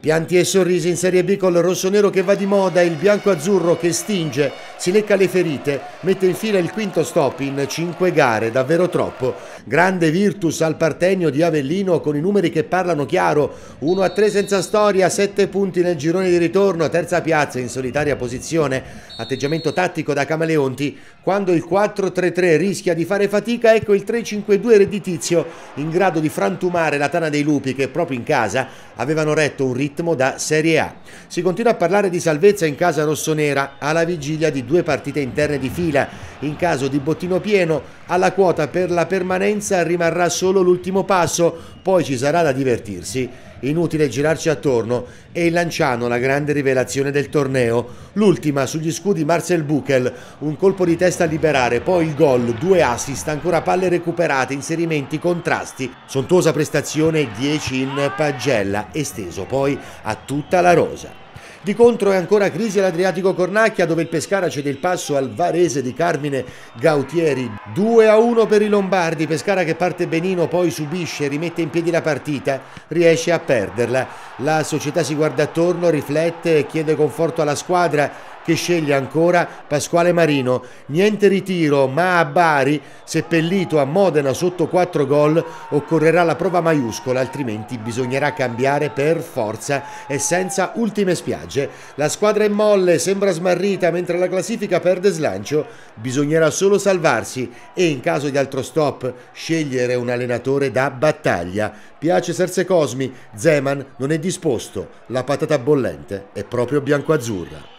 Pianti e sorrisi in Serie B col rossonero che va di moda, il bianco-azzurro che stinge, si lecca le ferite, mette in fila il quinto stop in cinque gare, davvero troppo. Grande Virtus al Partenio di Avellino con i numeri che parlano chiaro, 1 a 3 senza storia, 7 punti nel girone di ritorno, terza piazza in solitaria posizione, atteggiamento tattico da Camaleonti, quando il 4-3-3 rischia di fare fatica, ecco il 3-5-2 redditizio in grado di frantumare la Tana dei Lupi che proprio in casa avevano retto un ritmo da Serie A. Si continua a parlare di salvezza in casa rossonera alla vigilia di due partite interne di fila. In caso di bottino pieno, alla quota per la permanenza rimarrà solo l'ultimo passo, poi ci sarà da divertirsi. Inutile girarci attorno e il Lanciano la grande rivelazione del torneo. L'ultima sugli scudi Marcel Buchel, un colpo di testa a liberare, poi il gol, due assist, ancora palle recuperate, inserimenti, contrasti. Sontuosa prestazione 10 in pagella, esteso poi a tutta la rosa. Di contro è ancora crisi all'Adriatico Cornacchia dove il Pescara cede il passo al Varese di Carmine Gautieri. 2 a 1 per i Lombardi, Pescara che parte benino poi subisce, rimette in piedi la partita, riesce a perderla. La società si guarda attorno, riflette e chiede conforto alla squadra che sceglie ancora Pasquale Marino. Niente ritiro, ma a Bari, seppellito a Modena sotto 4 gol, occorrerà la prova maiuscola, altrimenti bisognerà cambiare per forza e senza ultime spiagge. La squadra è molle, sembra smarrita mentre la classifica perde slancio. Bisognerà solo salvarsi e in caso di altro stop scegliere un allenatore da battaglia. Piace Serse Cosmi, Zeman non è disposto, la patata bollente è proprio bianco-azzurra.